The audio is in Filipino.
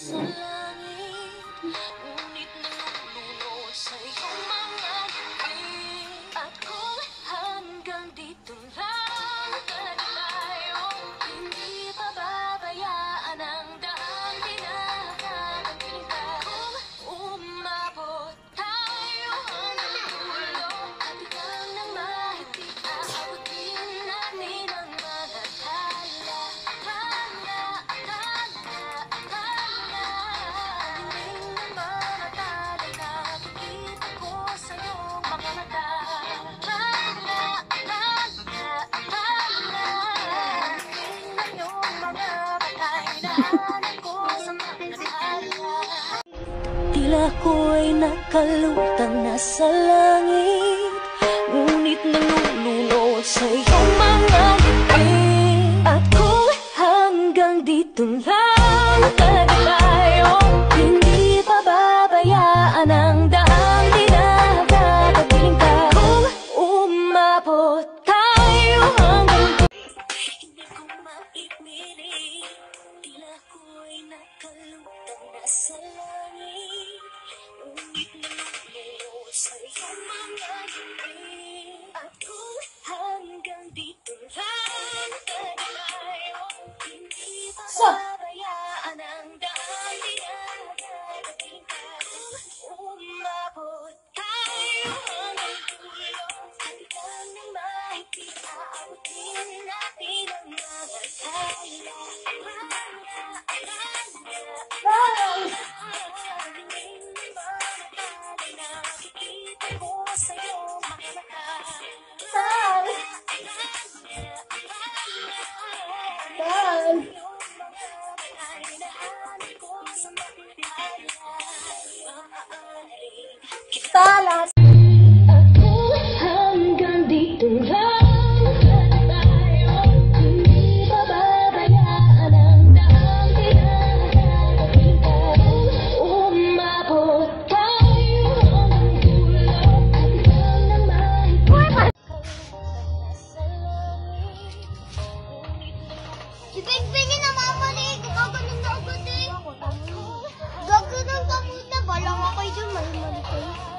So long, selangit ako'y nakalutang nasa langit. Ngunit nanulunod sa iyong mga ngiti Ako hanggang dito lang talaga ako'y nakalungtang nasa langit. Ngunit mga Salas. Si Bingbini na mamali, gaganon na agad eh. Gaganon ka muna, balang ako dyan, mali-mali kayo.